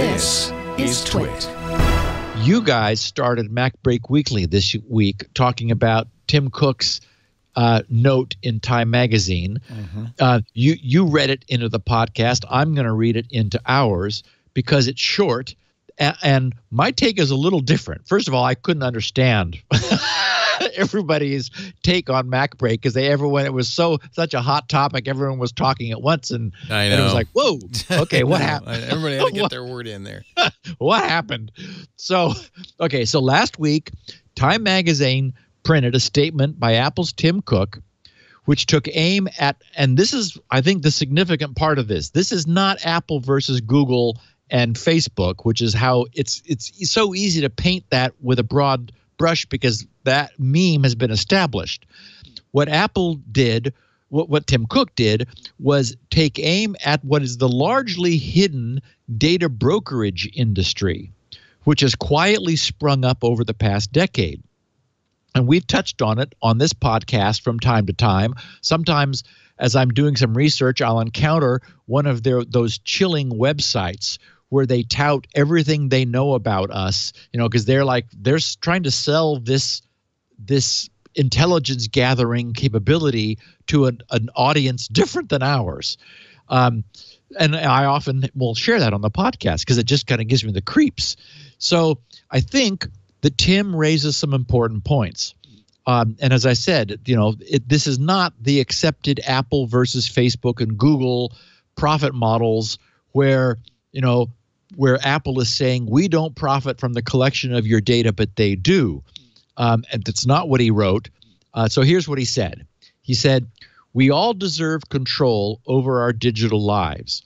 This is TWiT. You guys started MacBreak Weekly this week talking about Tim Cook's uh, note in Time Magazine. Mm-hmm. Uh, you you read it into the podcast. I'm going to read it into ours because it's short, and, and my take is a little different. First of all, I couldn't understand everybody's take on MacBreak because they everyone it was so such a hot topic. Everyone was talking at once, and, and it was like, whoa, okay, what happened? Everybody had to get their word in there. what happened? So, okay, so last week, Time Magazine printed a statement by Apple's Tim Cook which took aim at and this is i think the significant part of this this is not apple versus google and facebook which is how it's it's so easy to paint that with a broad brush because that meme has been established. What Apple did, what, what Tim Cook did, was take aim at what is the largely hidden data brokerage industry, which has quietly sprung up over the past decade. And we've touched on it on this podcast from time to time. Sometimes, as I'm doing some research, I'll encounter one of their those chilling websites where they tout everything they know about us, you know, because they're like they're trying to sell this this intelligence gathering capability to an, an audience different than ours. Um, and I often will share that on the podcast because it just kind of gives me the creeps. So I think that Tim raises some important points. Um, and as I said, you know, it, this is not the accepted Apple versus Facebook and Google profit models where you know where Apple is saying we don't profit from the collection of your data, but they do. Um, and that's not what he wrote. Uh, so here's what he said He said, We all deserve control over our digital lives.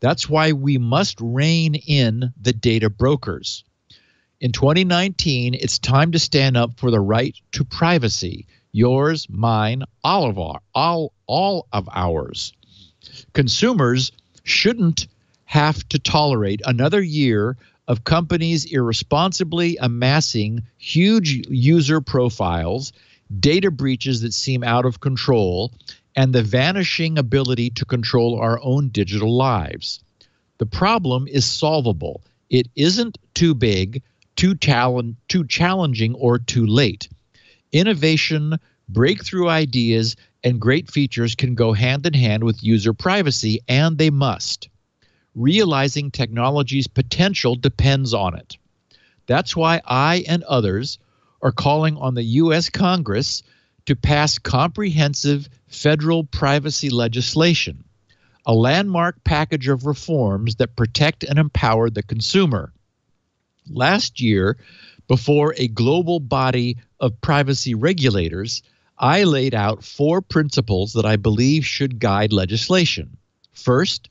That's why we must rein in the data brokers. In 2019, it's time to stand up for the right to privacy, yours, mine, all of our, all, all of ours. Consumers shouldn't have to tolerate another year of companies irresponsibly amassing huge user profiles, data breaches that seem out of control, and the vanishing ability to control our own digital lives. The problem is solvable. It isn't too big, too, talent, too challenging, or too late. Innovation, breakthrough ideas, and great features can go hand in hand with user privacy, and they must realizing technology's potential depends on it. That's why I and others are calling on the U.S. Congress to pass comprehensive federal privacy legislation, a landmark package of reforms that protect and empower the consumer. Last year, before a global body of privacy regulators, I laid out four principles that I believe should guide legislation. First,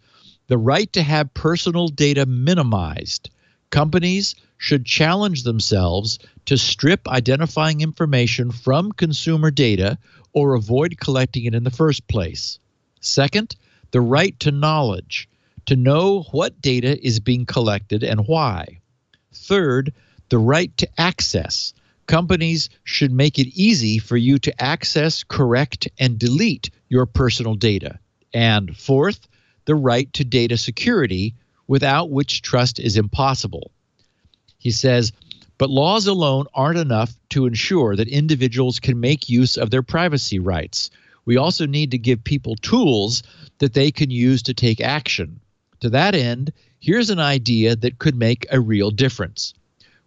the right to have personal data minimized. Companies should challenge themselves to strip identifying information from consumer data or avoid collecting it in the first place. Second, the right to knowledge, to know what data is being collected and why. Third, the right to access. Companies should make it easy for you to access, correct, and delete your personal data. And fourth, the right to data security, without which trust is impossible. He says, but laws alone aren't enough to ensure that individuals can make use of their privacy rights. We also need to give people tools that they can use to take action. To that end, here's an idea that could make a real difference.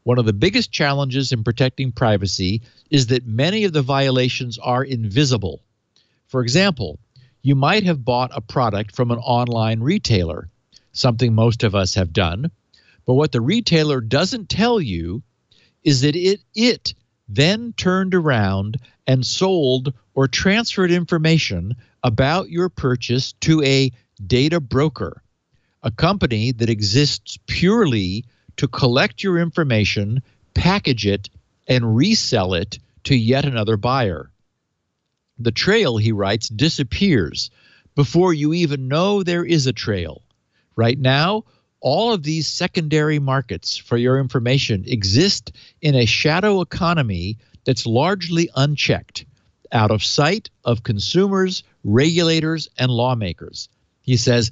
One of the biggest challenges in protecting privacy is that many of the violations are invisible. For example, you might have bought a product from an online retailer, something most of us have done. But what the retailer doesn't tell you is that it it then turned around and sold or transferred information about your purchase to a data broker, a company that exists purely to collect your information, package it, and resell it to yet another buyer the trail, he writes, disappears before you even know there is a trail. Right now, all of these secondary markets for your information exist in a shadow economy that's largely unchecked, out of sight of consumers, regulators, and lawmakers. He says,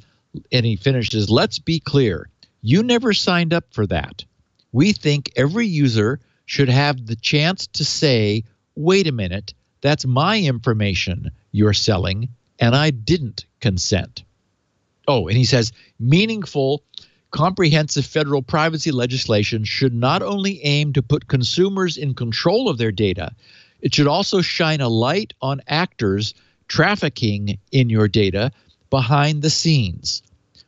and he finishes, let's be clear You never signed up for that. We think every user should have the chance to say, wait a minute, that's my information you're selling, and I didn't consent. Oh, and he says meaningful, comprehensive federal privacy legislation should not only aim to put consumers in control of their data, it should also shine a light on actors trafficking in your data behind the scenes.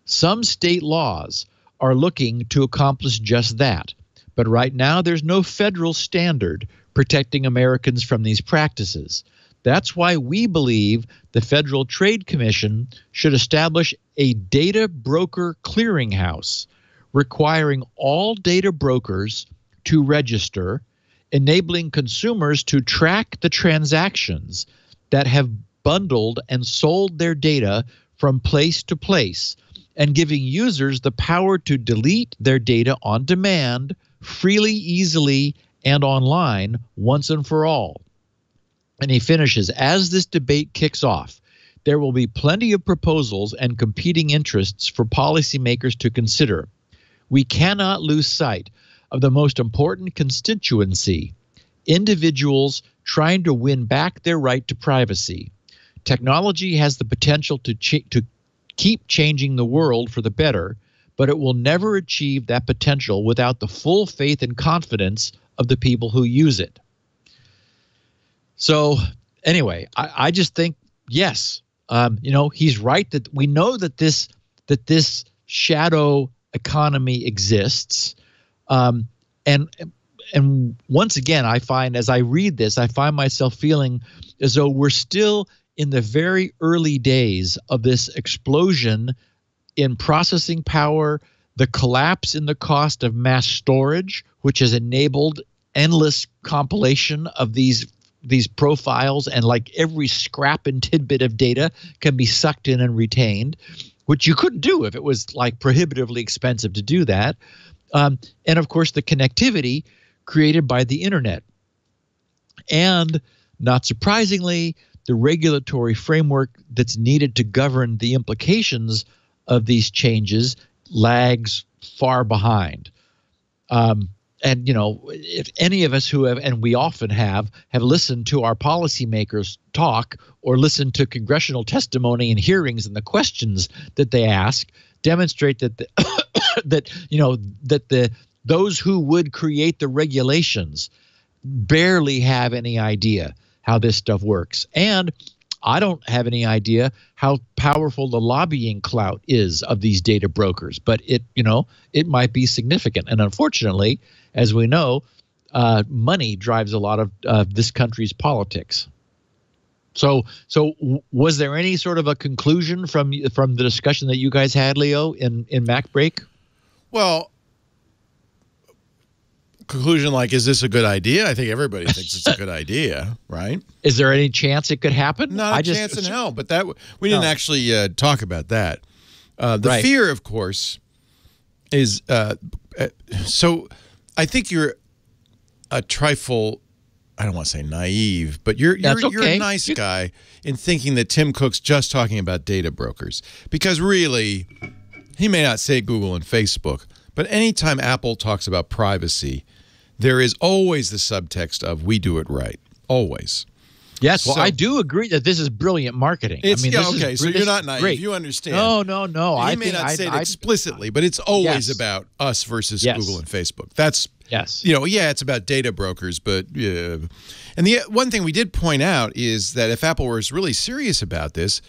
Some state laws are looking to accomplish just that. But right now, there's no federal standard protecting Americans from these practices. That's why we believe the Federal Trade Commission should establish a data broker clearinghouse requiring all data brokers to register, enabling consumers to track the transactions that have bundled and sold their data from place to place, and giving users the power to delete their data on demand freely, easily, and online once and for all. And he finishes As this debate kicks off, there will be plenty of proposals and competing interests for policymakers to consider. We cannot lose sight of the most important constituency individuals trying to win back their right to privacy. Technology has the potential to, ch- to keep changing the world for the better, but it will never achieve that potential without the full faith and confidence of the people who use it. So, anyway, I, I just think yes, um, you know, he's right that we know that this that this shadow economy exists, um, and and once again, I find as I read this, I find myself feeling as though we're still in the very early days of this explosion in processing power, the collapse in the cost of mass storage, which has enabled endless compilation of these these profiles and like every scrap and tidbit of data can be sucked in and retained which you couldn't do if it was like prohibitively expensive to do that um, and of course the connectivity created by the internet and not surprisingly the regulatory framework that's needed to govern the implications of these changes lags far behind. Um, and you know, if any of us who have, and we often have, have listened to our policymakers talk or listened to congressional testimony and hearings and the questions that they ask, demonstrate that the, that you know that the those who would create the regulations barely have any idea how this stuff works. And I don't have any idea how powerful the lobbying clout is of these data brokers, but it, you know, it might be significant. And unfortunately, as we know, uh, money drives a lot of uh, this country's politics. So, so was there any sort of a conclusion from from the discussion that you guys had, Leo, in in MacBreak? Well, conclusion like, is this a good idea? I think everybody thinks it's a good idea, right? Is there any chance it could happen? Not a I chance in hell. But that we didn't No. actually uh, talk about that. Uh, the Right. fear, of course, is uh, uh, so. I think you're a trifle. I don't want to say naive, but you're you're, That's you're a nice guy in thinking that Tim Cook's just talking about data brokers because really, he may not say Google and Facebook, but anytime Apple talks about privacy, there is always the subtext of "we do it right." Always. Yes, well, So- I do agree that this is brilliant marketing. It's I mean, yeah, this is okay. So you're not naive. Great. You understand. No, no, no. He I may not I, say it I, explicitly, but it's always Yes. about us versus Yes. Google and Facebook. That's yes. you know, yeah, it's about data brokers, but yeah. And the one thing we did point out is that if Apple was really serious about this,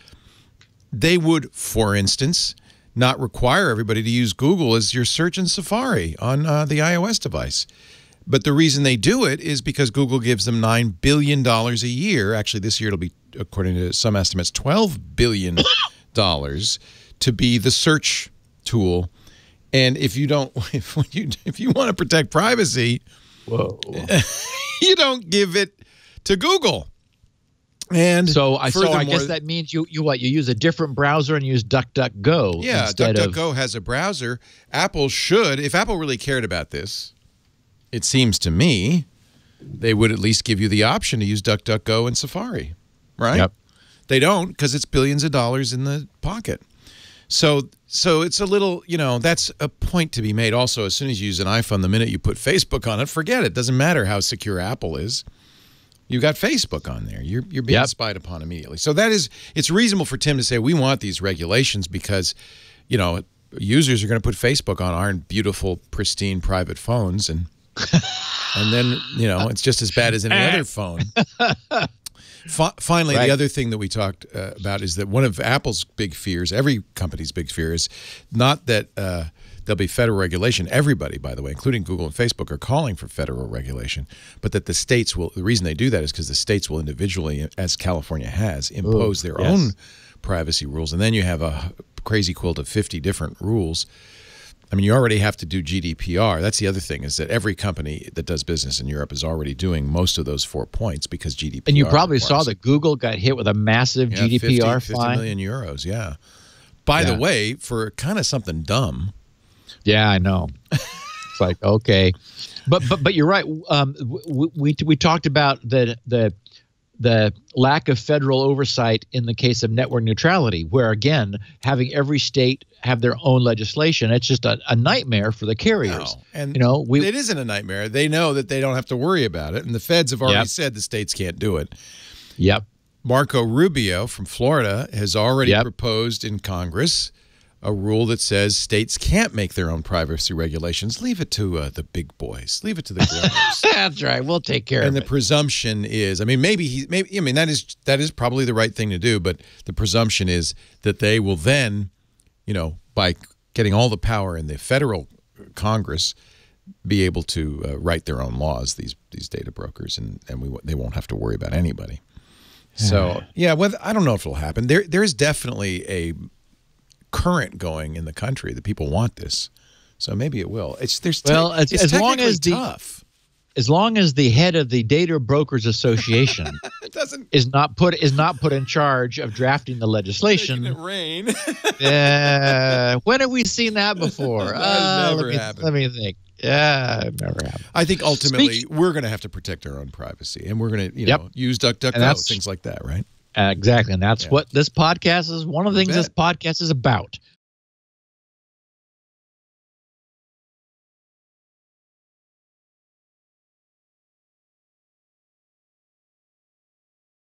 they would, for instance, not require everybody to use Google as your search in Safari on uh, the iOS device. But the reason they do it is because Google gives them $9 billion a year. Actually, this year it'll be, according to some estimates, $12 billion to be the search tool. And if you don't, if you if you want to protect privacy, Whoa. you don't give it to Google. And So I so I guess that means you you what you use a different browser and use DuckDuckGo yeah, instead of DuckDuckGo has a browser. Apple should, if Apple really cared about this, it seems to me, they would at least give you the option to use DuckDuckGo and Safari, right? Yep. They don't because it's billions of dollars in the pocket. So so it's a little, you know, that's a point to be made. Also, as soon as you use an iPhone, the minute you put Facebook on it, forget it. Doesn't matter how secure Apple is. You got Facebook on there. You're you're being Yep. spied upon immediately. So that is it's reasonable for Tim to say we want these regulations because, you know, users are going to put Facebook on our beautiful, pristine private phones and and then, you know, it's just as bad as any other phone. Fi- finally, Right. the other thing that we talked uh, about is that one of Apple's big fears, every company's big fear, is not that uh, there'll be federal regulation. Everybody, by the way, including Google and Facebook, are calling for federal regulation, but that the states will. The reason they do that is because the states will individually, as California has, impose their yes. own privacy rules, and then you have a crazy quilt of fifty different rules. I mean, you already have to do GDPR. That's the other thing is that every company that does business in Europe is already doing most of those four points because GDPR. And you probably saw that Google got hit with a massive yeah, GDPR 50, 50 fine. million euros. Yeah. By Yeah. the way, for kind of something dumb. Yeah, I know. it's like okay, but but but you're right. Um, we, we we talked about the the the lack of federal oversight in the case of network neutrality, where again having every state have their own legislation, it's just a, a nightmare for the carriers. No. And You know, we it isn't a nightmare. They know that they don't have to worry about it, and the feds have already Yep. said the states can't do it. yep Marco Rubio from Florida has already Yep. proposed in Congress a rule that says states can't make their own privacy regulations. Leave it to uh, the big boys. Leave it to the grown-ups. that's right. We'll take care and of it. And the presumption is, I mean, maybe he, maybe I mean that is that is probably the right thing to do, but the presumption is that they will then, you know, by getting all the power in the federal Congress, be able to uh, write their own laws. These these data brokers, and and we they won't have to worry about anybody. So yeah, whether I don't know if it'll happen. There there is definitely a current going in the country that people want this. So maybe it will. It's there's Well, as- it's as long as the- tough. as long as the head of the Data Brokers Association doesn't is not put is not put in charge of drafting the legislation. it rain. Uh, when have we seen that before? That Uh, never let, me, happened. let me think. Yeah, it never happened. I think ultimately Speak- we're going to have to protect our own privacy, and we're going to, you Yep. know, use DuckDuckGo, things like that, right? Exactly, and that's Yeah. what this podcast is. One of the things this podcast is about.